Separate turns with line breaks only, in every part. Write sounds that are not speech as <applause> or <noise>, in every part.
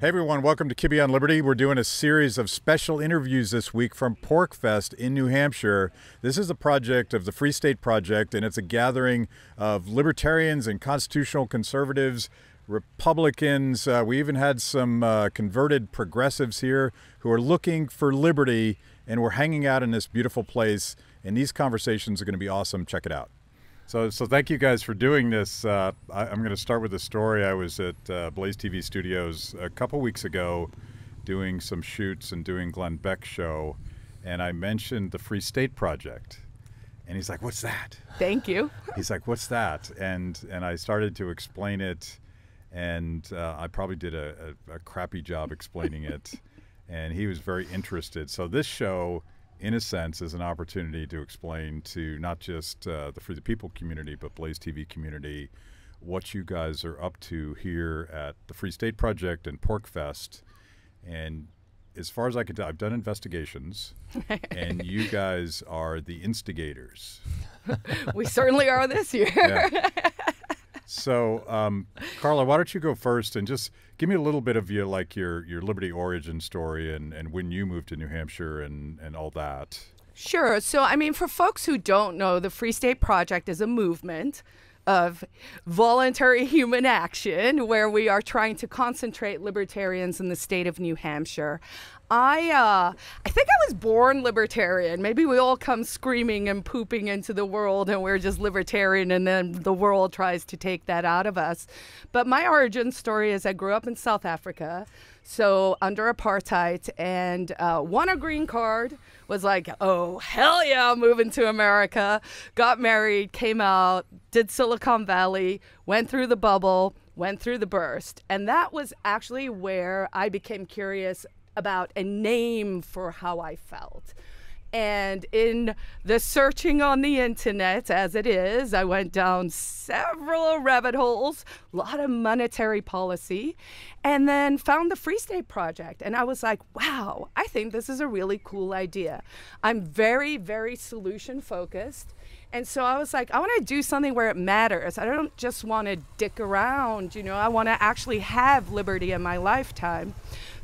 Hey everyone, welcome to Kibbe on Liberty. We're doing a series of special interviews this week from PorcFest in New Hampshire. This is a project of the Free State Project, and it's a gathering of libertarians and constitutional conservatives, Republicans. Uh, we even had some uh, converted progressives here who are looking for liberty, and we're hanging out in this beautiful place. And these conversations are going to be awesome. Check it out. So, so thank you guys for doing this. Uh, I, am going to start with a story. I was at uh, Blaze TV Studios a couple weeks ago, doing some shoots and doing Glenn Beck's show, and I mentioned the Free State Project, and he's like, "What's that?"
Thank you. <laughs>
He's like, "What's that?" And and I started to explain it, and uh, I probably did a, a, a crappy job explaining it, <laughs> and he was very interested. So this show in a sense, is an opportunity to explain to not just uh, the Free the People community, but Blaze TV community, what you guys are up to here at the Free State Project and PorcFest. And as far as I can tell, I've done investigations, <laughs> and you guys are the instigators. <laughs>
we certainly are this year. Yeah.
So, um, Carla, why don't you go first and just give me a little bit of your like your your Liberty origin story and and when you moved to New Hampshire and and all that.
Sure. So, I mean, for folks who don't know, the Free State Project is a movement of voluntary <laughs> human action where we are trying to concentrate libertarians in the state of New Hampshire. I uh, I think I was born libertarian. Maybe we all come screaming and pooping into the world, and we're just libertarian, and then the world tries to take that out of us. But my origin story is I grew up in South Africa, so under apartheid, and uh, won a green card. Was like, oh hell yeah, moving to America. Got married, came out, did Silicon Valley, went through the bubble went through the burst. And that was actually where I became curious about a name for how I felt. And in the searching on the internet, as it is, I went down several rabbit holes, a lot of monetary policy, and then found the Free State Project. And I was like, wow, I think this is a really cool idea. I'm very, very solution focused. And so I was like, I want to do something where it matters. I don't just want to dick around, you know, I want to actually have liberty in my lifetime.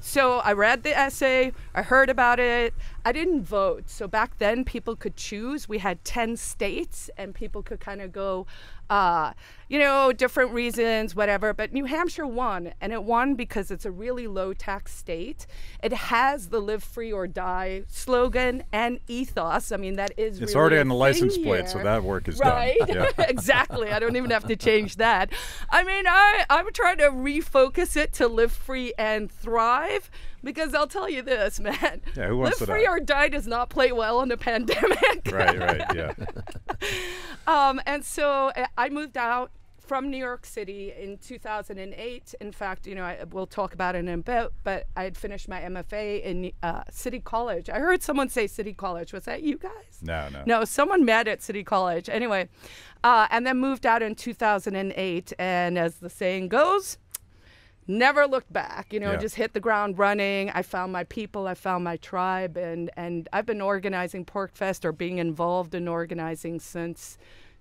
So I read the essay, I heard about it. I didn't vote. So back then, people could choose. We had 10 states, and people could kind of go, uh, you know, different reasons, whatever. But New Hampshire won, and it won because it's a really low tax state. It has the live free or die slogan and ethos. I mean, that is
It's
really
already on the license
here.
plate, so that work is
right?
done. Right?
Yeah. <laughs> exactly. I don't even have to change that. I mean, I, I'm trying to refocus it to live free and thrive because I'll tell you this, man.
Yeah, who wants
Live free or die does not play well in a pandemic. <laughs>
right, right, yeah. <laughs>
um, and so uh, I moved out from New York City in 2008. In fact, you know, I, we'll talk about it in a bit, but I had finished my MFA in uh, City College. I heard someone say City College. Was that you guys?
No, no.
No, someone met at City College. Anyway, uh, and then moved out in 2008. And as the saying goes, never looked back you know yeah. just hit the ground running. I found my people i found my tribe and and i've been organizing PorcFest or being involved in organizing since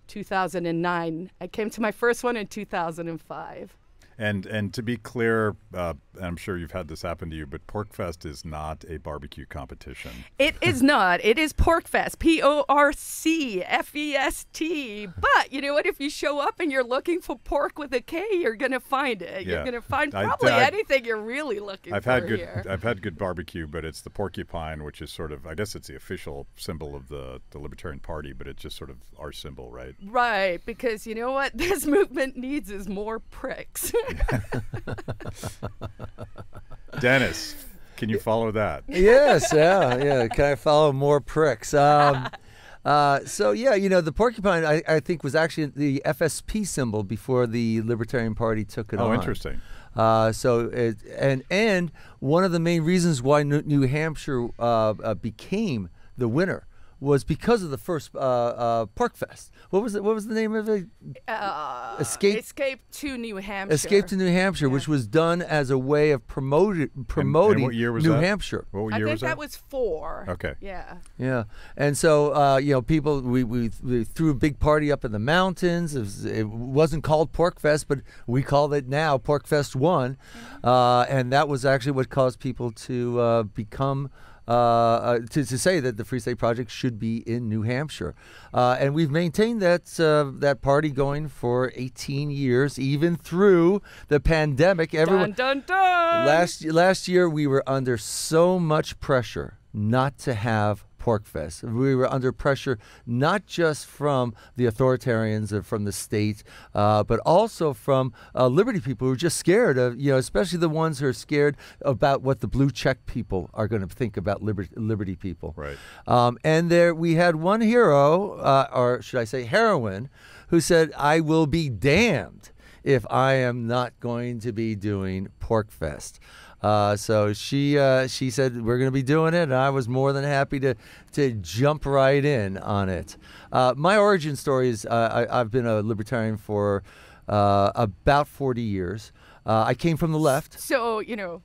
2009 i came to my first one in 2005
and and to be clear, uh, I'm sure you've had this happen to you, but PorcFest is not a barbecue competition.
It is <laughs> not. It is PorcFest, P O R C F E S T. But you know what? If you show up and you're looking for pork with a K, you're gonna find it. Yeah. You're gonna find probably I, I, anything you're really looking
I've
for
had good,
here.
I've had good barbecue, but it's the porcupine, which is sort of I guess it's the official symbol of the the Libertarian Party, but it's just sort of our symbol, right?
Right, because you know what <laughs> this movement needs is more pricks. <laughs> <laughs>
Dennis, can you follow that?
yes, yeah, yeah. Can I follow more pricks? Um, <laughs> uh, so yeah, you know, the porcupine I, I, think was actually the FSP symbol before the Libertarian Party took it
oh,
on.
Oh, interesting.
Uh, so it, and and one of the main reasons why New, New Hampshire uh, uh became the winner was because of the first uh, uh, PorcFest. What was it? What was the name of it?
Uh,
Escape-
Escape to New Hampshire.
Escape to New Hampshire, which was done as a way of promoting promoting
what year was
New
that?
Hampshire.
What
I think
was that?
that was four.
Okay.
Yeah.
Yeah, and so uh, you know, people we, we we threw a big party up in the mountains. It, was, it wasn't called PorcFest, but we call it now PorcFest One, uh, and that was actually what caused people to uh, become. Uh, uh, to, to say that the Free State Project should be in New Hampshire, uh, and we've maintained that uh, that party going for 18 years, even through the pandemic. Everyone,
dun dun dun.
last last year we were under so much pressure not to have PorcFest we were under pressure not just from the authoritarians or from the state uh, but also from uh, liberty people who are just scared of you know especially the ones who are scared about what the blue check people are going to think about liberty, liberty people
Right.
um, and there we had one hero, uh, or should I say heroine, who said, I will be damned if I am not going to be doing PorcFest. Uh, so she uh, she said we're going to be doing it, and I was more than happy to to jump right in on it. Uh, my origin story is uh, I, I've been a libertarian for uh, about 40 years. Uh, I came from the left.
So you know,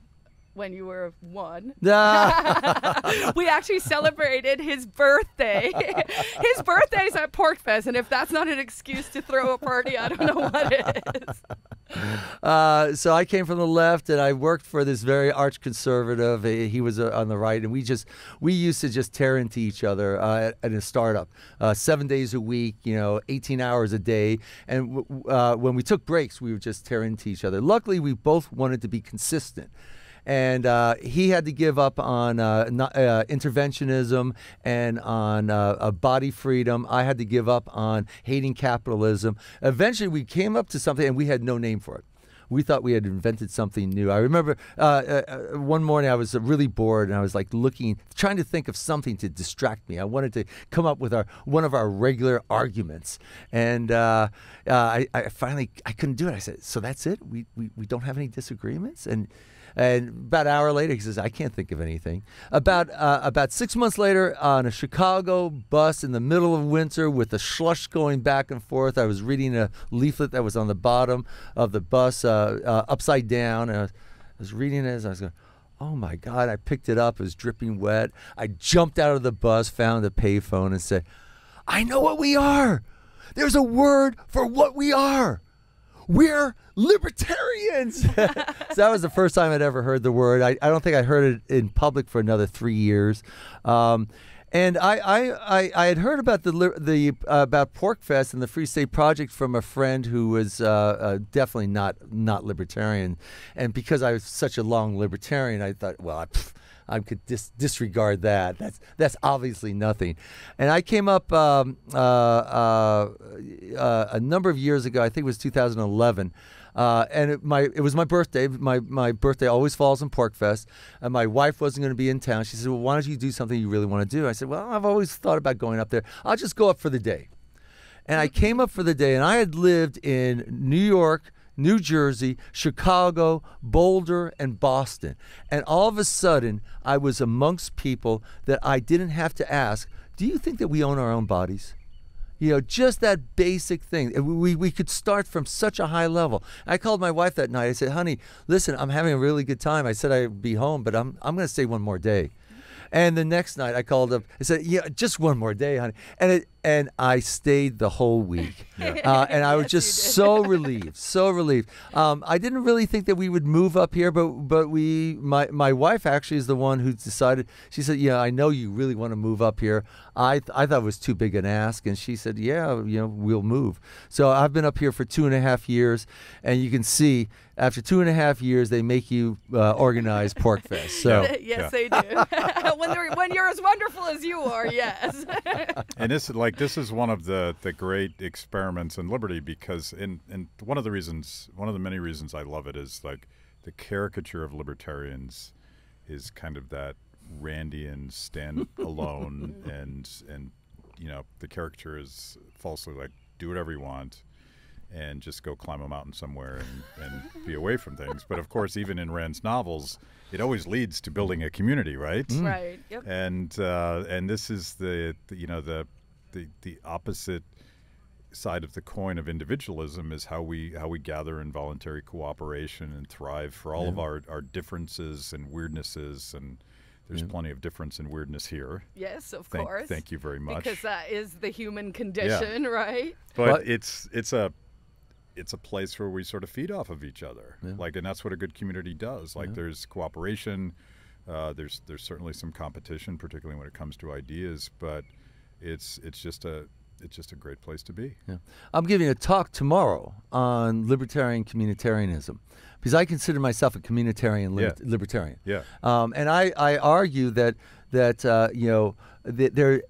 when you were one, <laughs> we actually celebrated his birthday. <laughs> his birthday's at PorcFest, and if that's not an excuse to throw a party, I don't know what is. <laughs>
Uh, so I came from the left, and I worked for this very arch conservative. He was uh, on the right, and we just we used to just tear into each other uh, at, a startup, uh, seven days a week, you know, 18 hours a day. And uh, when we took breaks, we would just tear into each other. Luckily, we both wanted to be consistent. And uh, he had to give up on uh, not, uh, interventionism and on uh, uh, body freedom. I had to give up on hating capitalism. Eventually, we came up to something, and we had no name for it. We thought we had invented something new. I remember uh, one morning I was really bored, and I was like looking, trying to think of something to distract me. I wanted to come up with our one of our regular arguments, and I, I finally I couldn't do it. I said, "So that's it? We we, we don't have any disagreements?" And and about an hour later, he says, "I can't think of anything." About uh, about six months later, on a Chicago bus in the middle of winter with the slush going back and forth, I was reading a leaflet that was on the bottom of the bus, uh, uh, upside down, and I was, I was reading it as I was going. Oh my God! I picked it up. It was dripping wet. I jumped out of the bus, found a payphone, and said, "I know what we are. There's a word for what we are." We're libertarians. <laughs> so that was the first time I'd ever heard the word. I, I don't think I heard it in public for another three years. Um, and I, I, I, I had heard about the the uh, about PorcFest and the Free State Project from a friend who was uh, uh, definitely not not libertarian, and because I was such a long libertarian, I thought, well, I, pff, I could dis- disregard that. That's that's obviously nothing. And I came up um, uh, uh, uh, a number of years ago. I think it was 2011. Uh, and it, my it was my birthday. My my birthday always falls on PorcFest, and my wife wasn't going to be in town. She said, "Well, why don't you do something you really want to do?" I said, "Well, I've always thought about going up there. I'll just go up for the day." And I came up for the day, and I had lived in New York, New Jersey, Chicago, Boulder, and Boston. And all of a sudden, I was amongst people that I didn't have to ask, Do you think that we own our own bodies? You know, just that basic thing. We, we could start from such a high level. I called my wife that night. I said, honey, listen, I'm having a really good time. I said I'd be home, but I'm, I'm going to stay one more day. And the next night I called up. I said, "Yeah, just one more day, honey." And it, and I stayed the whole week. <laughs> Uh, and I was
Yes,
just so relieved, so relieved. Um, I didn't really think that we would move up here, but but we, my my wife actually is the one who decided. She said, "Yeah, I know you really want to move up here." I th- I thought it was too big an ask, and she said, "Yeah, you know, we'll move." So I've been up here for two and a half years, and you can see after two and a half years they make you uh, organize PorcFest. So. <laughs>
yes,
Yeah.
they do. <laughs> when they're when you're as wonderful as you are, yes.
and this like this is one of the the great experiments in liberty because in and one of the reasons one of the many reasons I love it is like the caricature of libertarians is kind of that Randian stand <laughs> alone and and you know the caricature is falsely like do whatever you want and just go climb a mountain somewhere and, and be away from things. But of course, even in Rand's novels, it always leads to building a community, right?
Right. Yep.
And uh, and this is the, the you know the the the opposite side of the coin of individualism is how we how we gather in voluntary cooperation and thrive for all of our, our differences and weirdnesses and there's plenty of difference and weirdness here.
Yes, of
Thank,
course.
thank you very much.
Because that is the human condition, right?
but
But-
it's it's a it's a place where we sort of feed off of each other. Like and that's what a good community does. Like there's cooperation, uh, there's there's certainly some competition, particularly when it comes to ideas, but it's it's just a it's just a great place to be.
Yeah. I'm giving a talk tomorrow on libertarian communitarianism because I consider myself a communitarian lib-
Yeah.
libertarian.
Yeah.
Um, and I, I argue that that uh, you know that there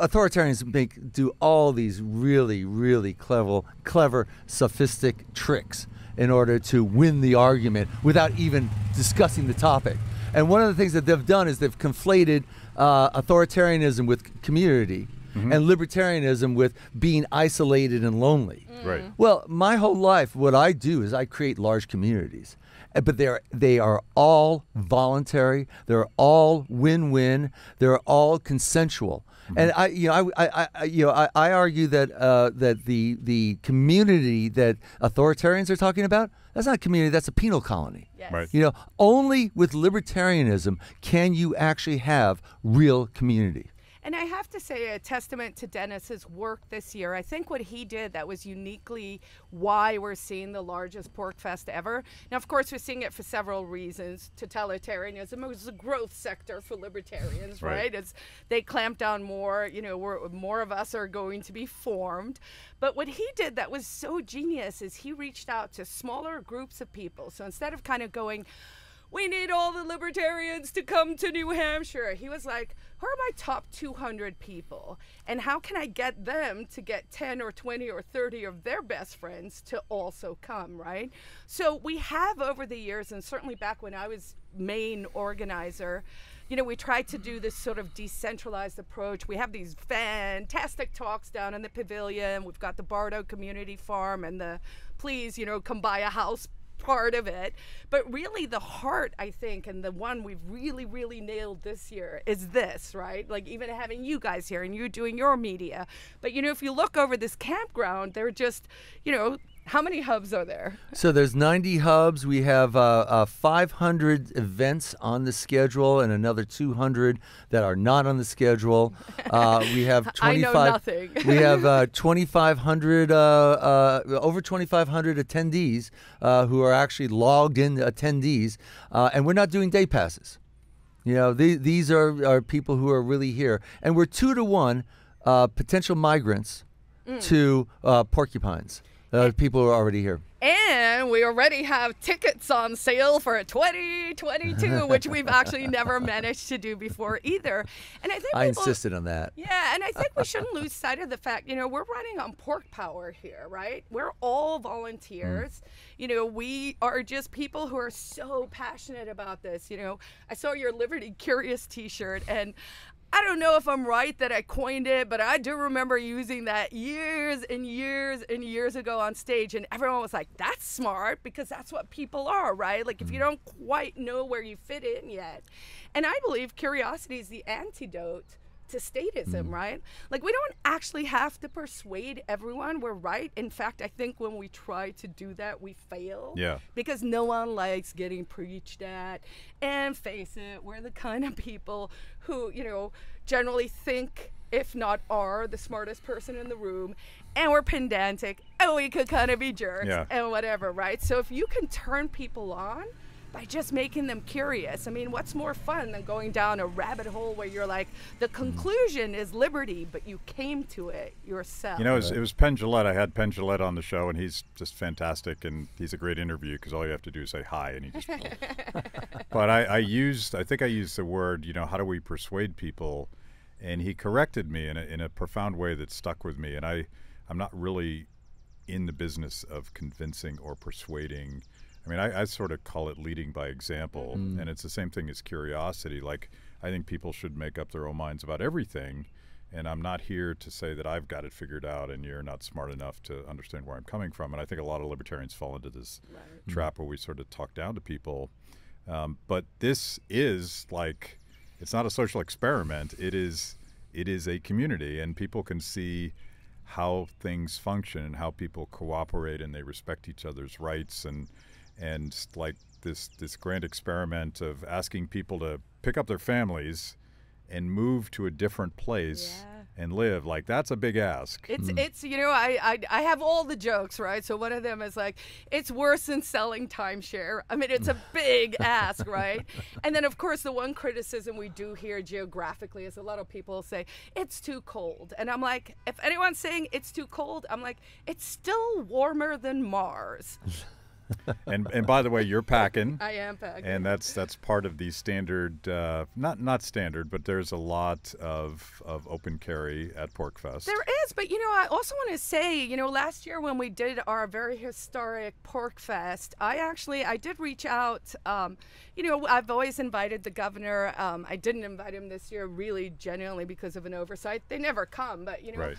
authoritarians make do all these really really clever clever sophistic tricks in order to win the argument without even discussing the topic. And one of the things that they've done is they've conflated uh, authoritarianism with community and libertarianism with being isolated and lonely.
Right.
Well, my whole life, what I do is I create large communities, Uh, but they're they are all voluntary. They're all win-win. They're all consensual. And I, you know, I, I, I you know, I, I argue that uh, that the the community that authoritarians are talking about that's not a community. That's a penal colony.
Yes.
Right.
You know, only with libertarianism can you actually have real community.
And I have to say, a testament to Dennis's work this year. I think what he did that was uniquely why we're seeing the largest PorcFest ever. Now, of course, we're seeing it for several reasons. Totalitarianism it was a growth sector for libertarians,
Right.
right? As they clamp down more, you know, we're, more of us are going to be formed. But what he did that was so genius is he reached out to smaller groups of people. So instead of kind of going, we need all the libertarians to come to New Hampshire. He was like, who are my top 200 people? And how can I get them to get 10 or 20 or 30 of their best friends to also come, right? So we have over the years, and certainly back when I was main organizer, you know, we tried to do this sort of decentralized approach. We have these fantastic talks down in the pavilion. We've got the Bardo Community Farm and the please, you know, come buy a house part of it. But really, the heart, I think, and the one we've really, really nailed this year is this, right? Like, even having you guys here and you doing your media. But, you know, if you look over this campground, they're just, you know, how many hubs are there?
So there's 90 hubs. We have uh, uh, 500 events on the schedule, and another 200 that are not on the schedule. <laughs> Uh, we have
I know
25.
nothing.
we have uh, <laughs> 2,500 uh, uh, over 2,500 attendees uh, who are actually logged in attendees, uh, and we're not doing day passes. You know, the, these are, are people who are really here, and we're two to one uh, potential migrants
Mm.
to uh, porcupines. Uh, people are already here.
And we already have tickets on sale for 2022, <laughs> which we've actually never managed to do before either. And I think
I
people-
insisted on that.
Yeah, and I think we shouldn't lose sight of the fact, you know, we're running on pork power here, right? We're all volunteers. You know, we are just people who are so passionate about this. You know, I saw your Liberty Curious t shirt, and I don't know if I'm right that I coined it, but I do remember using that years and years and years ago on stage, and everyone was like, that's smart because that's what people are, right? Like, if you mm-hmm. don't quite know where you fit in yet. And I believe curiosity is the antidote to statism, mm. right? Like we don't actually have to persuade everyone we're right. In fact, I think when we try to do that, we fail.
Yeah.
Because no one likes getting preached at. And face it, we're the kind of people who, you know, generally think if not are the smartest person in the room and we're pedantic and we could kind of be jerks
Yeah.
and whatever, right? So if you can turn people on by just making them curious. I mean, what's more fun than going down a rabbit hole where you're like, the mm. conclusion is liberty, but you came to it yourself.
You know, it was, it was Penn Jillette. I had Penn Jillette on the show, and he's just fantastic, and he's a great interview because all you have to do is say hi, and he just. <laughs> <laughs> but I, I used, I think I used the word, you know, how do we persuade people, and he corrected me in a, in a profound way that stuck with me, and I, I'm not really in the business of convincing or persuading. I mean, I, I sort of call it leading by example, and it's the same thing as curiosity. Like, I think people should make up their own minds about everything, And I'm not here to say that I've got it figured out and you're not smart enough to understand where I'm coming from. And I think a lot of libertarians fall into this right. trap where we sort of talk down to people. Um, but this is like, it's not a social experiment. It is, it is a community, and people can see how things function and how people cooperate and they respect each other's rights and and like this this grand experiment of asking people to pick up their families and move to a different place yeah. and live like that's a big ask.
It's mm. it's you know I, I i have all the jokes right? So one of them is like it's worse than selling timeshare. I mean it's a <laughs> big ask right? And then of course the one criticism we do hear geographically is a lot of people say it's too cold. And i'm like if anyone's saying it's too cold i'm like it's still warmer than mars <laughs> <laughs>
and and by the way, you're packing.
I am packing.
And that's that's part of the standard, uh, not not standard, but there's a lot of of open carry at PorcFest.
There is, but you know, I also want to say, you know, last year when we did our very historic PorcFest, I actually I did reach out. Um, you know, I've always invited the governor. Um, I didn't invite him this year, really genuinely because of an oversight. They never come, but you know,
right.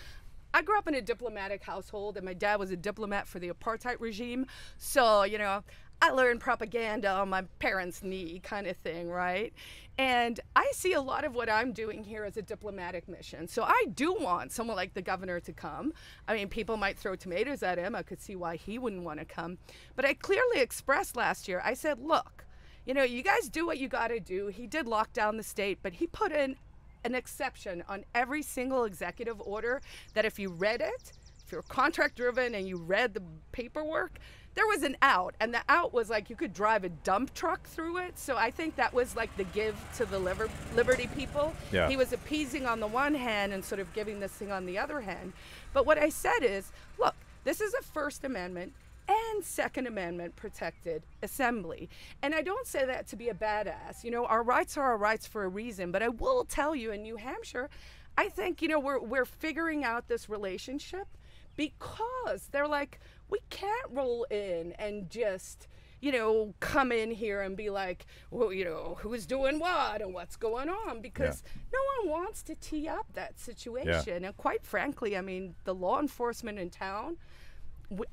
I grew up in a diplomatic household, and my dad was a diplomat for the apartheid regime. So, you know, I learned propaganda on my parents' knee, kind of thing, right? And I see a lot of what I'm doing here as a diplomatic mission. So I do want someone like the governor to come. I mean, people might throw tomatoes at him. I could see why he wouldn't want to come. But I clearly expressed last year, I said, look, you know, you guys do what you got to do. He did lock down the state, but he put in an exception on every single executive order that if you read it, if you're contract driven and you read the paperwork, there was an out, and the out was like you could drive a dump truck through it. So I think that was like the give to the liber- Liberty people.
Yeah.
He was appeasing on the one hand and sort of giving this thing on the other hand. But what I said is, look, this is a First Amendment and Second Amendment protected assembly. And I don't say that to be a badass. You know, our rights are our rights for a reason. But I will tell you in New Hampshire, I think, you know, we're, we're figuring out this relationship because they're like, we can't roll in and just you know, come in here and be like, well, you know, who's doing what and what's going on because yeah. no one wants to tee up that situation. Yeah. And quite frankly, I mean, the law enforcement in town,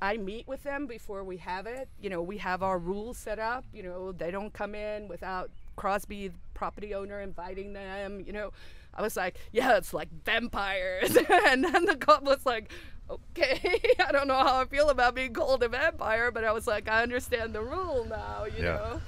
I meet with them before we have it. You know, we have our rules set up. You know, they don't come in without Crosby, property owner, inviting them. You know, I was like, yeah, it's like vampires. <laughs> and then the cop was like, okay, <laughs> I don't know how I feel about being called a vampire, but I was like, I understand the rule now. You yeah. know.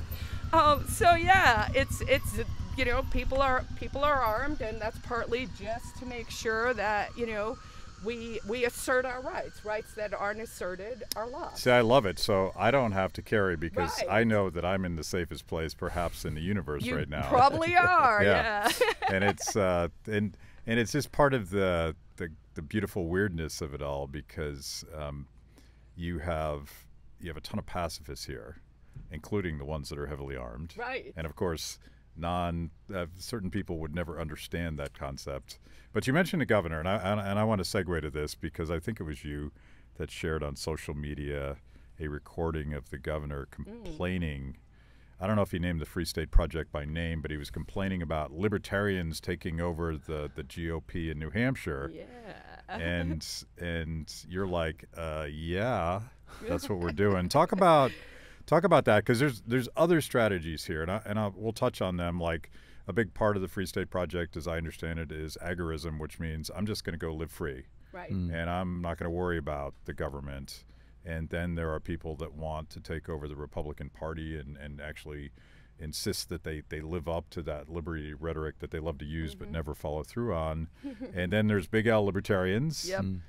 Um, so yeah, it's it's you know people are people are armed, and that's partly just to make sure that you know we we assert our rights. Rights that aren't asserted are lost.
See, I love it. So I don't have to carry because right. I know that I'm in the safest place, perhaps in the universe
you
right now.
You probably <laughs> are. yeah.
yeah. and it's uh, and and it's just part of the the, the beautiful weirdness of it all because um, you have you have a ton of pacifists here, including the ones that are heavily armed.
Right.
And of course non uh, certain people would never understand that concept. But you mentioned the governor, and I and I want to segue to this because I think it was you that shared on social media a recording of the governor mm. complaining. Mm. I don't know if he named the Free State Project by name, but he was complaining about libertarians taking over the, the GOP in New Hampshire.
Yeah.
and <laughs> and you're like, uh, yeah, that's what we're doing. Talk <laughs> about Talk about that because there's there's other strategies here, and I, and I, we'll touch on them. Like a big part of the Free State Project, as I understand it, is agorism, which means I'm just going to go live free,
right? Mm.
And I'm not going to worry about the government. And then there are people that want to take over the Republican Party and, and actually insist that they, they live up to that liberty rhetoric that they love to use mm-hmm. but never follow through on. <laughs> and then there's big L libertarians.
Yep. Mm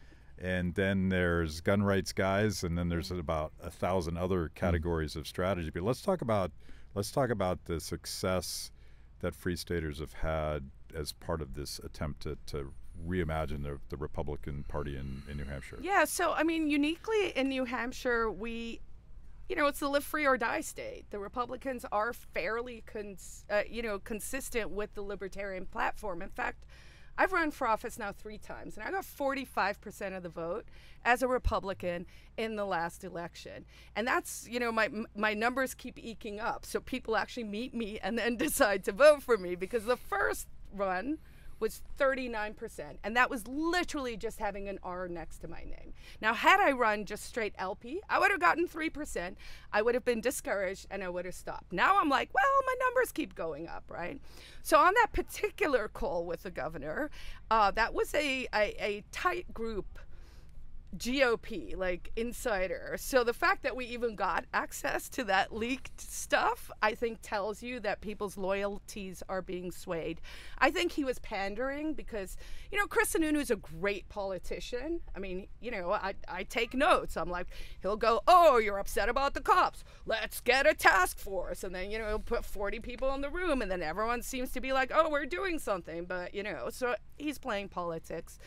and then there's gun rights guys, and then there's about a thousand other mm. categories of strategy. But let's talk about let's talk about the success that Free Staters have had as part of this attempt to, to reimagine the, the Republican Party in, in New Hampshire.
Yeah, so I mean, uniquely in New Hampshire, we you know, it's the live free or die state. The Republicans are fairly, cons- uh, you know, consistent with the libertarian platform. In fact, I've run for office now three times, and I got 45% of the vote as a Republican in the last election. And that's, you know, my, my numbers keep eking up. So people actually meet me and then <laughs> decide to vote for me because the first run was 39%. And that was literally just having an R next to my name. Now, had I run just straight LP, I would have gotten 3%. I would have been discouraged and I would have stopped. Now I'm like, well, my numbers keep going up, right? So on that particular call with the governor, uh, that was a, a, a tight group GOP, like insider. So the fact that we even got access to that leaked stuff, I think tells you that people's loyalties are being swayed. I think he was pandering because, you know, Chris Sununu is a great politician. I mean, you know, I, I take notes. I'm like, he'll go, oh, you're upset about the cops. Let's get a task force. And then, you know, he'll put 40 people in the room and then everyone seems to be like, oh, we're doing something. But, you know, so he's playing politics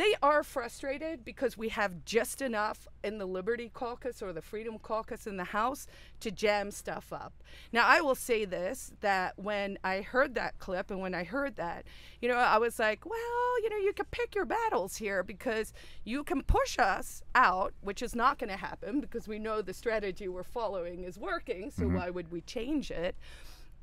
they are frustrated because we have just enough in the Liberty Caucus or the Freedom Caucus in the House to jam stuff up. Now, I will say this that when I heard that clip and when I heard that, you know, I was like, well, you know, you can pick your battles here because you can push us out, which is not going to happen because we know the strategy we're following is working. So mm-hmm. why would we change it?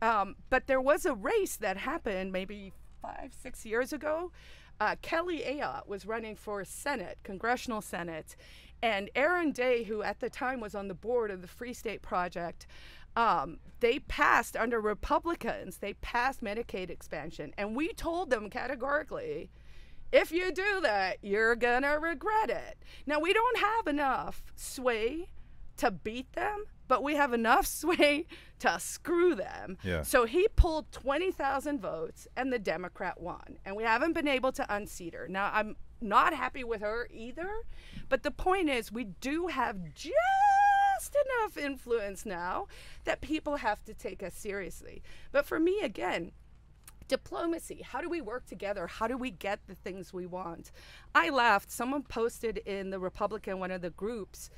Um, but there was a race that happened maybe five, six years ago uh, Kelly Ayotte was running for Senate, Congressional Senate, and Aaron Day, who at the time was on the board of the Free State Project, um, they passed under Republicans, they passed Medicaid expansion. And we told them categorically, if you do that, you're going to regret it. Now, we don't have enough sway to beat them, but we have enough <laughs> sway to screw them.
Yeah.
So he pulled 20,000 votes and the Democrat won. And we haven't been able to unseat her. Now, I'm not happy with her either, but the point is, we do have just enough influence now that people have to take us seriously. But for me, again, diplomacy. How do we work together? How do we get the things we want? I laughed. Someone posted in the Republican, one of the groups,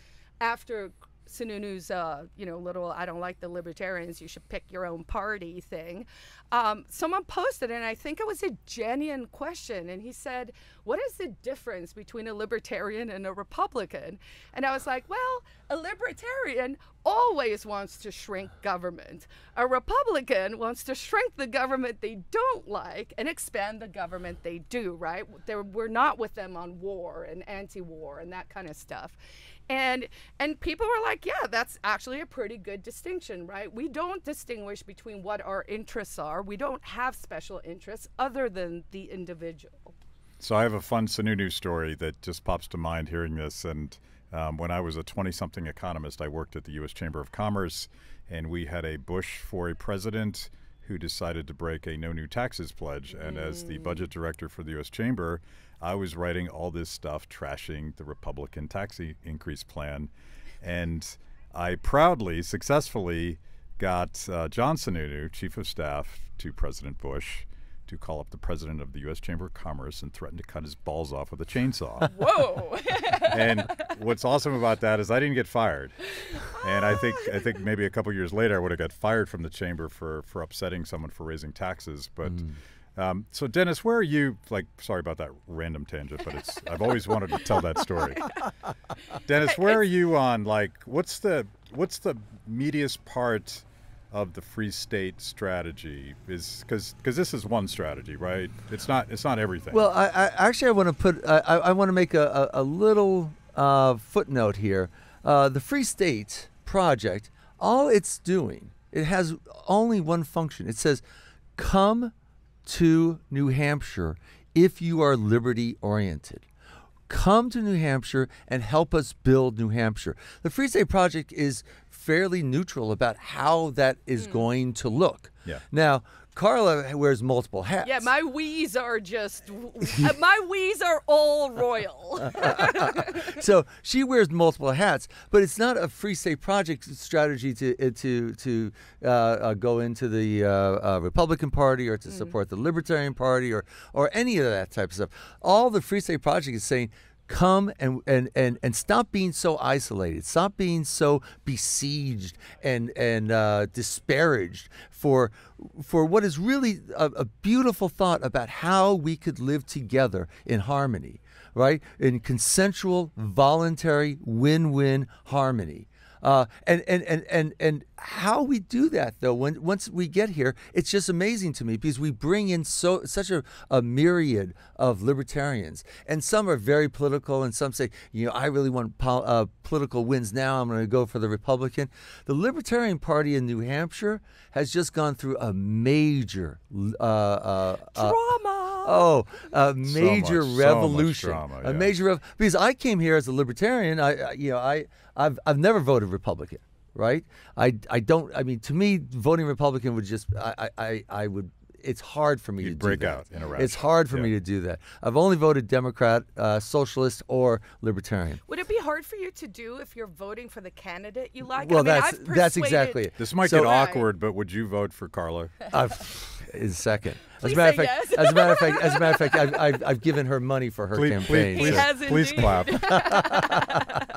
after Sununu's, uh, you know, little "I don't like the libertarians, you should pick your own party" thing. Um, someone posted, and I think it was a genuine question, and he said, "What is the difference between a libertarian and a Republican?" And I was like, "Well, a libertarian always wants to shrink government. A Republican wants to shrink the government they don't like and expand the government they do. Right? They're, we're not with them on war and anti-war and that kind of stuff." And and people were like yeah that's actually a pretty good distinction right? We don't distinguish between what our interests are. We don't have special interests other than the individual.
So i have a fun sununu story that just pops to mind hearing this. And um, when i was a 20-something economist i worked at the u.s chamber of commerce and we had a bush for a president who decided to break a no new taxes pledge. And mm. as the budget director for the u.s chamber I was writing all this stuff trashing the Republican tax increase plan. And I proudly, successfully got uh, John Sununu, chief of staff to President Bush, to call up the president of the U.S. Chamber of Commerce and threaten to cut his balls off with a chainsaw.
Whoa! <laughs>
and what's awesome about that is I didn't get fired, and I think I think maybe a couple years later I would have got fired from the chamber for for upsetting someone for raising taxes, but. Mm. Um, so, Dennis, where are you? Like, sorry about that random tangent, but it's I've always wanted to tell that story. <laughs> Dennis, where are you on? Like, what's the what's the meatiest part of the Free State strategy? Is because because this is one strategy, right? It's not it's not everything.
Well, I, I actually I want to put I, I want to make a, a, a little uh, footnote here. Uh, the Free State project, all it's doing, it has only one function. It says, come to New Hampshire if you are liberty oriented. Come to New Hampshire and help us build New Hampshire. The Free State Project is fairly neutral about how that is mm. going to look.
Yeah.
Now, Carla wears multiple hats.
Yeah, my wees are just <laughs> my wees are all royal. <laughs>
so she wears multiple hats, but it's not a free state project strategy to uh, to to uh, uh, go into the uh, uh Republican Party or to mm. support the Libertarian Party or or any of that type of stuff. All the free state project is saying come and, and, and, and stop being so isolated. Stop being so besieged and, and uh, disparaged for, for what is really a, a beautiful thought about how we could live together in harmony right? In consensual voluntary win-win harmony. Uh, and, and, and, and, and how we do that though, when once we get here, it's just amazing to me because we bring in so such a, a myriad of libertarians, and some are very political, and some say, you know, I really want pol- uh, political wins now. I'm going to go for the Republican. The Libertarian Party in New Hampshire has just gone through a major uh, uh, uh,
Drama.
Oh, a major
much- so much
revolution.
drama,
A major rev- because I came here as a libertarian. I, I you know, I I've I've never voted Republican, right? I I don't. I mean, to me, voting Republican would just I I I, I would. It's hard for me
You'd
to
break
do that.
out in a
It's hard for
Yeah.
me to do that. I've only voted Democrat, uh, Socialist, or Libertarian.
Would it be hard for you to do if you're voting for the candidate you like?
Well,
I mean,
that's
I've
that's exactly it.
This might
So-
get
Right.
awkward, but would you vote for Carla?
I've, <laughs> in second. As
Please
a matter of fact,
yes.
as a matter of fact, as a matter of <laughs> fact, I've, I've, I've given her money for her
Please,
campaign.
please,
He
please, please clap. <laughs>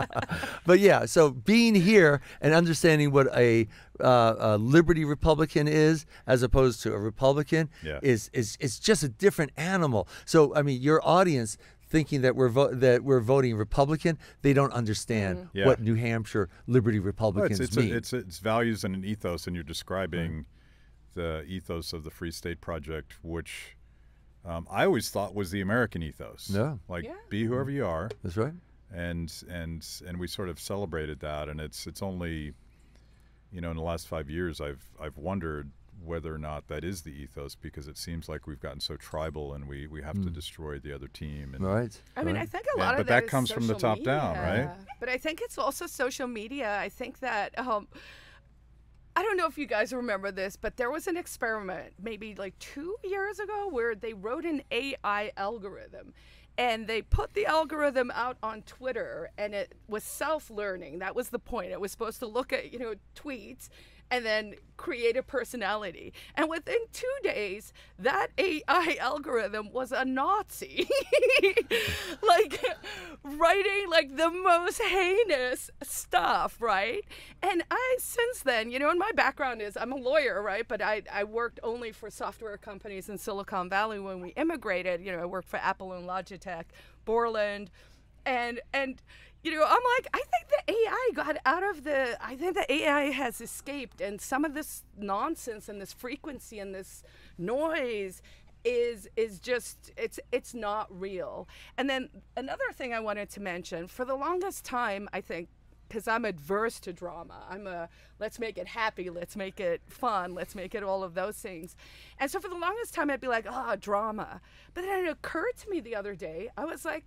But yeah, so being here and understanding what a, uh, a Liberty Republican is as opposed to a Republican
Yeah.
is is is just a different animal. So I mean, your audience thinking that we're vo- that we're voting Republican, they don't understand
Yeah.
what New Hampshire Liberty
Well,
Republicans
it's, it's,
mean.
a, it's it's values and an ethos, and you're describing the ethos of the Free State Project, which um, I always thought was the American ethos.
Yeah.
like
Yeah.
be whoever you are,
That's right.
And and and we sort of celebrated that, and it's it's only, you know, in the last five years, I've I've wondered whether or not that is the ethos because it seems like we've gotten so tribal and we, we have to destroy the other team and
Right.
I mean,
right.
I think a
Yeah,
lot
but
of
that
is
comes from the
social
top down, right?
But I think it's also social media. I think that um, I don't know if you guys remember this, but there was an experiment maybe like two years ago where they wrote an AI algorithm. And they put the algorithm out on Twitter, and it was self-learning. That was the point. It was supposed to look at you know tweets and then create a personality. And within two days, that AI algorithm was a Nazi, <laughs> like writing like the most heinous stuff, right? And I, since then, you know, and my background is I'm a lawyer, right? But I, I worked only for software companies in Silicon Valley when we immigrated. You know, I worked for Apple and Logitech, Borland, and and you know, I'm like, I think the AI got out of the, I think the AI has escaped, and some of this nonsense and this frequency and this noise is is just it's it's not real. And then another thing I wanted to mention, for the longest time, I think because I'm adverse to drama. I'm a let's make it happy, let's make it fun, let's make it all of those things. And so for the longest time, I'd be like, ah, drama. But then it occurred to me the other day, I was like,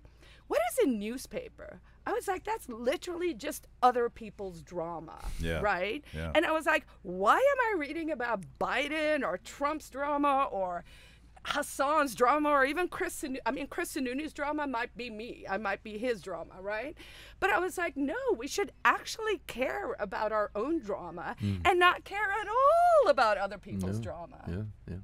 what is a newspaper? I was like, that's literally just other people's drama,
Yeah.
right?
Yeah.
And I was like, why am I reading about Biden or Trump's drama or Hassan's drama or even Chris, Sun- I mean, Chris Sununu's drama might be me. I might be his drama, right? But I was like, no, we should actually care about our own drama hmm. and not care at all about other people's drama.
Yeah, yeah.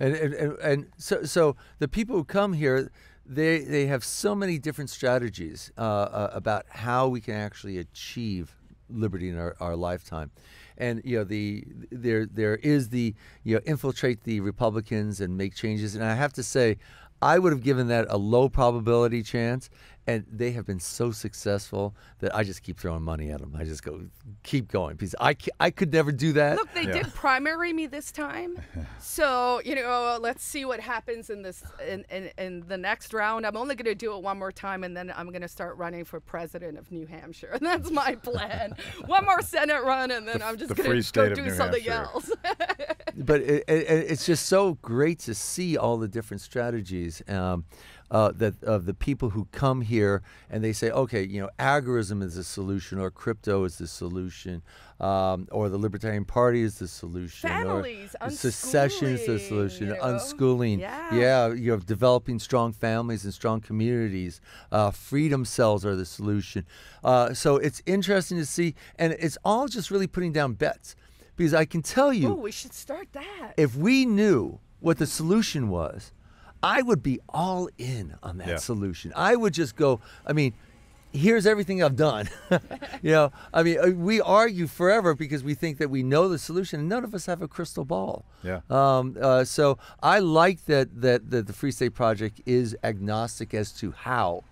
And and, and, and so so the people who come here, they they have so many different strategies uh, uh, about how we can actually achieve liberty in our, our lifetime. And you know the there there is the you know infiltrate the Republicans and make changes. And I have to say, I would have given that a low probability chance. And they have been so successful that I just keep throwing money at them. I just go, keep going because I, I could never do that.
Look, they
Yeah.
did primary me this time, <laughs> so you know, let's see what happens in this in, in, in the next round. I'm only going to do it one more time, and then I'm going to start running for president of New Hampshire. And <laughs> that's my plan. one more Senate run, and then I'm just
the
going to go do
New
something
Hampshire.
else. <laughs>
but it, it, it's just so great to see all the different strategies um, uh, that of the people who come here and they say, okay, you know, agorism is the solution, or crypto is the solution, um, or the Libertarian Party is the solution,
Families,
or secession is the solution,
you know?
unschooling,
Yeah.
yeah, you know, developing strong families and strong communities. Uh, freedom cells are the solution. Uh, so it's interesting to see, and it's all just really putting down bets. Because I can tell you,
oh, we should start that.
if we knew what the solution was, I would be all in on that
Yeah.
solution. I would just go, I mean, here's everything I've done. <laughs> you know, I mean, uh, we argue forever because we think that we know the solution, and none of us have a crystal ball.
Yeah.
Um, uh, so I like that, that that the Free State Project is agnostic as to how.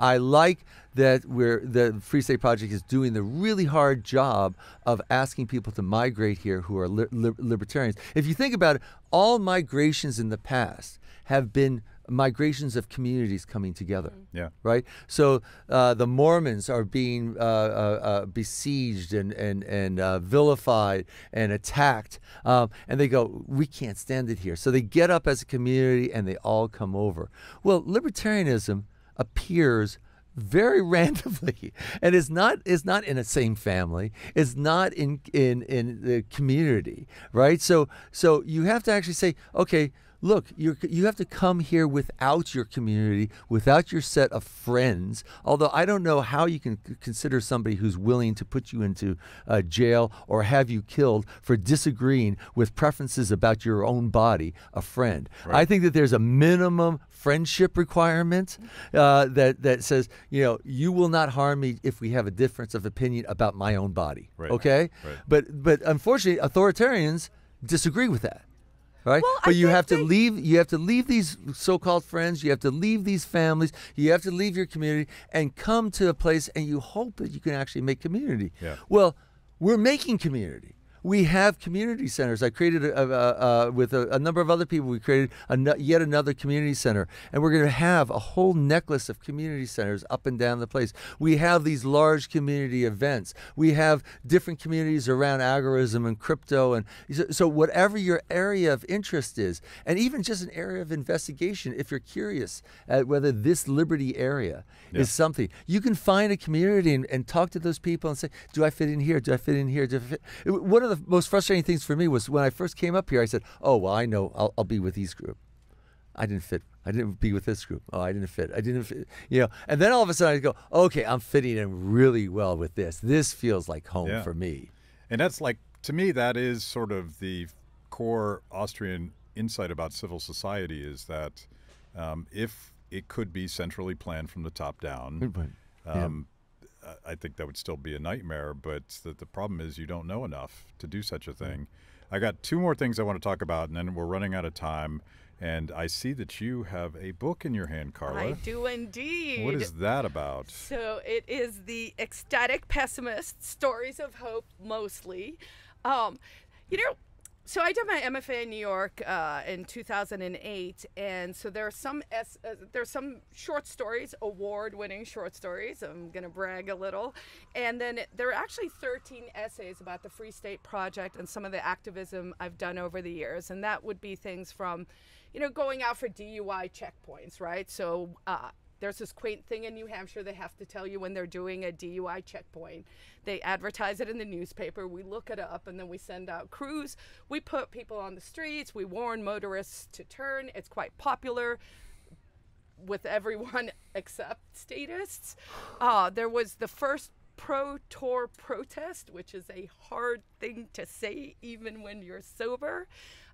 I like that we're the Free State Project is doing the really hard job of asking people to migrate here who are li- li- libertarians. If you think about it, all migrations in the past have been migrations of communities coming together.
Yeah.
Right. So uh, the Mormons are being uh, uh, uh besieged and and and uh, vilified and attacked, um, and they go, "We can't stand it here." So they get up as a community and they all come over. Well, libertarianism appears very <laughs> randomly. And is not is not in the same family. Is not in in in the community right? So so you have to actually say okay look, you you have to come here without your community, without your set of friends. Although I don't know how you can consider somebody who's willing to put you into uh, jail or have you killed for disagreeing with preferences about your own body a friend. Right. I think that there's a minimum friendship requirement uh, that that says you know you will not harm me if we have a difference of opinion about my own body.
Right.
Okay,
right.
but but unfortunately authoritarians disagree with that right?
Well,
but
I
you have
they...
to leave. You have to leave these so-called friends. You have to leave these families. You have to leave your community and come to a place, and you hope that you can actually make community.
Yeah.
Well, we're making community we have community centers. I created a, a, a, with a, number of other people. We created yet another community center, and we're going to have a whole necklace of community centers up and down the place. We have these large community events. We have different communities around agorism and crypto, and so, so whatever your area of interest is, and even just an area of investigation, if you're curious at whether this liberty area yeah. is something, you can find a community and, and, talk to those people and say, "Do I fit in here? Do I fit in here?" Do I fit? What are of the most frustrating things for me was when I first came up here. I said, "Oh well, I know I'll, I'll be with these group." I didn't fit. I didn't be with this group. Oh, I didn't fit. I didn't fit. You know, and then all of a sudden I go, okay, I'm fitting in really well with this. This feels like home
yeah.
for me.
And that's like to me that is sort of the core Austrian insight about civil society is that um, if it could be centrally planned from the top down, um, I think that would still be a nightmare. But the, the problem is you don't know enough to do such a thing. I got two more things I want to talk about, and then we're running out of time. And I see that you have a book in your hand, Carla.
I do indeed.
What is that about?
So it is the Ecstatic Pessimist Stories of Hope, mostly. Um, you know, so I did my MFA in New York uh, in 2008, and so there are some es- uh, there are some short stories, award-winning short stories. I'm gonna brag a little, and then there are actually 13 essays about the Free State Project and some of the activism I've done over the years, and that would be things from, you know, going out for DUI checkpoints, right? So uh, there's this quaint thing in New Hampshire they have to tell you when they're doing a DUI checkpoint. They advertise it in the newspaper. We look it up and then we send out crews. We put people on the streets. We warn motorists to turn. It's quite popular with everyone <laughs> except statists. Uh, there was the first pro Tor protest, which is a hard thing to say even when you're sober.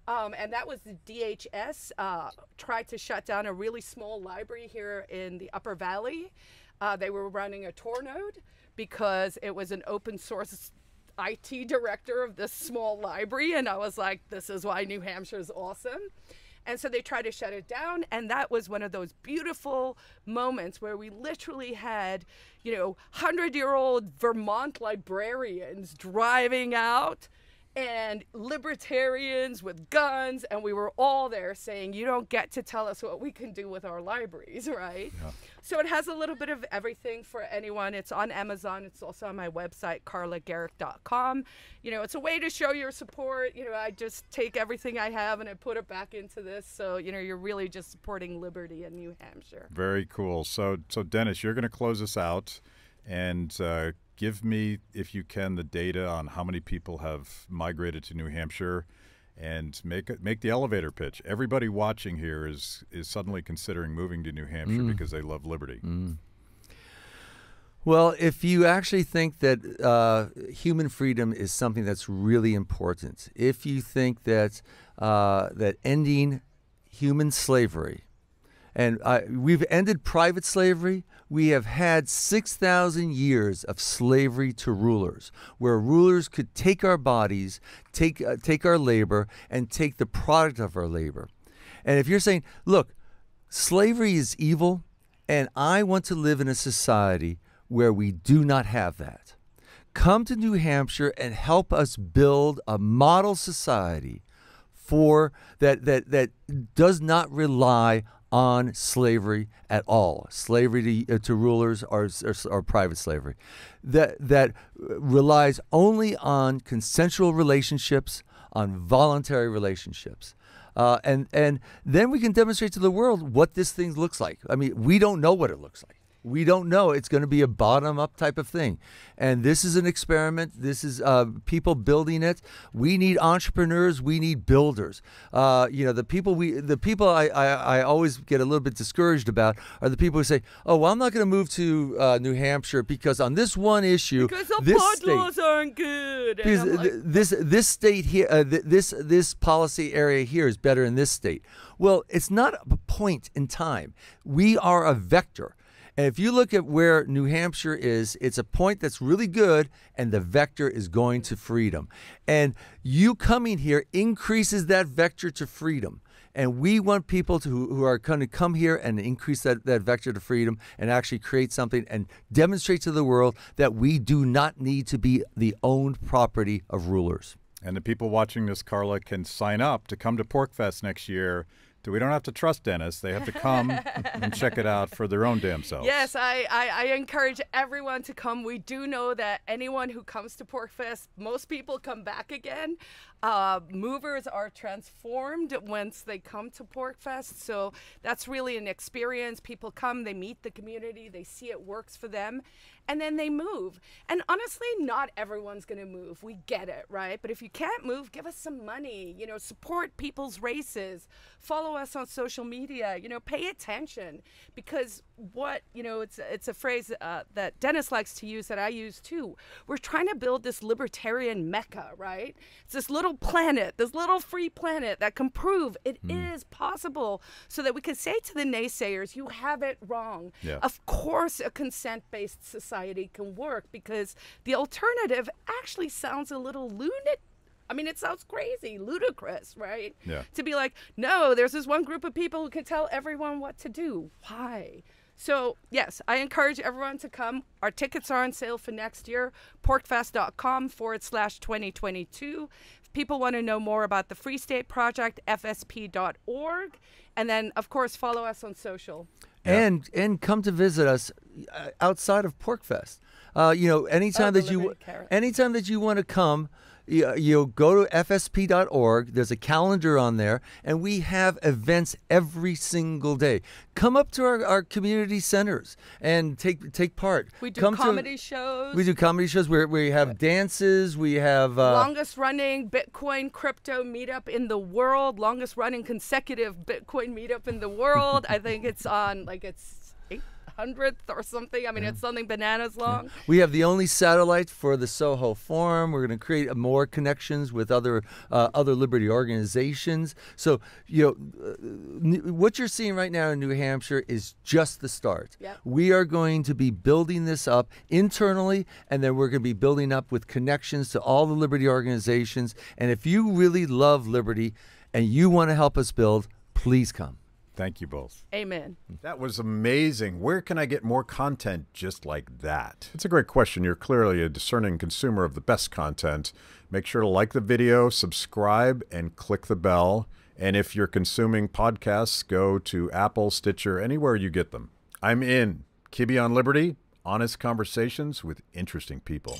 Um, and that was the DHS uh, tried to shut down a really small library here in the Upper Valley. Uh, they were running a Tor node because it was an open source IT director of this small library. And I was like, this is why New Hampshire is awesome. And so they tried to shut it down. And that was one of those beautiful moments where we literally had, you know, 100 year old Vermont librarians driving out and libertarians with guns, and we were all there saying, You don't get to tell us what we can do with our libraries, <laughs> right? Yeah. So it has a little bit of everything for anyone. It's on Amazon, it's also on my website, carlagericke.com. You know, it's a way to show your support. You know, I just take everything I have and I put it back into this. So, you know, you're really just supporting liberty in New Hampshire.
Very cool. So, so Dennis, you're going to close us out and uh, give me, if you can, the data on how many people have migrated to New Hampshire, and make make the elevator pitch. Everybody watching here is is suddenly considering moving to New Hampshire mm. because they love liberty.
Mm. Well, if you actually think that uh, human freedom is something that's really important, if you think that uh, that ending human slavery, and we've ended private slavery, we have had 6,000 years of slavery to rulers, where rulers could take our bodies, take, uh, take our labor, and take the product of our labor. And if you're saying, look, slavery is evil, And I want to live in a society where we do not have that. Come to New Hampshire and help us build a model society for that that that does not rely on slavery at all, slavery to, uh, to rulers or, or, or, private slavery, that that relies only on consensual relationships, on voluntary relationships. Uh, and and then we can demonstrate to the world what this thing looks like. I mean, we don't know what it looks like. We don't know. It's going to be a bottom up type of thing. And this is an experiment. This is uh, people building it. We need entrepreneurs. We need builders. Uh, you know, the people we, the people I, I, I, always get a little bit discouraged about are the people who say, oh, well, I'm not going to move to uh, New Hampshire because on this one issue,
because the
this
pod
state,
laws aren't good.
Because
like,
this, this state here, uh, this, this policy area here is better in this state. Well, it's not a point in time. We are a vector. And if you look at where New Hampshire is, it's a point that's really good, and the vector is going to freedom. And you coming here increases that vector to freedom. And we want people to, who are going to come here and increase that, that vector to freedom and actually create something and demonstrate to the world that we do not need to be the owned property of rulers.
And the people watching this, Carla, can sign up to come to PorcFest next year so we don't have to trust Dennis. They have to come <laughs> and check it out for their own damn selves.
Yes, I, I, I, encourage everyone to come. We do know that anyone who comes to PorcFest, most people come back again. Uh, movers are transformed once they come to PorcFest. So that's really an experience. People come, they meet the community, they see it works for them, and then they move. And honestly, not everyone's going to move. We get it, right? But if you can't move, give us some money. You know, support people's races. Follow us on social media. You know, pay attention because what you know, it's it's a phrase uh, that Dennis likes to use that I use too. We're trying to build this libertarian mecca, right? It's this little planet, this little free planet that can prove it mm. is possible, so that we can say to the naysayers, "You have it wrong."
Yeah.
Of course, a consent-based society can work because the alternative actually sounds a little lunatic I mean, it sounds crazy, ludicrous, right?
Yeah.
To be like, no, there's this one group of people who can tell everyone what to do. Why? So, yes, I encourage everyone to come. Our tickets are on sale for next year. Porcfest.com forward slash 2022. If people want to know more about the Free State Project, fsp.org. And then, of course, follow us on social.
And and come to visit us uh, outside of PorcFest. Uh, you know, anytime
oh,
that you anytime that you want to come, you, you go to fsp.org. There's a calendar on there, and we have events every single day. Come up to our, our community centers and take take part.
We do
Come
comedy
to,
shows.
We do comedy shows where we have dances. We have uh,
longest running Bitcoin crypto meetup in the world. Longest running consecutive Bitcoin meetup in the world. I think it's on like it's hundredth or something. I mean, yeah. it's something bananas long. Yeah.
We have the only satellite for the Soho Forum. We're going to create more connections with other uh, other liberty organizations. So you know, uh, what you're seeing right now in New Hampshire is just the start.
Yep.
We are going to be building this up internally, and then we're going to be building up with connections to all the liberty organizations. And if you really love liberty and you want to help us build, please come.
Thank you both.
Amen.
That was amazing. Where can I get more content just like that? It's a great question. You're clearly a discerning consumer of the best content. Make sure to like the video, subscribe, and click the bell. And if you're consuming podcasts, go to Apple, Stitcher, anywhere you get them. I'm in. Kibbe on Liberty, honest conversations with interesting people.